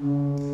Mm.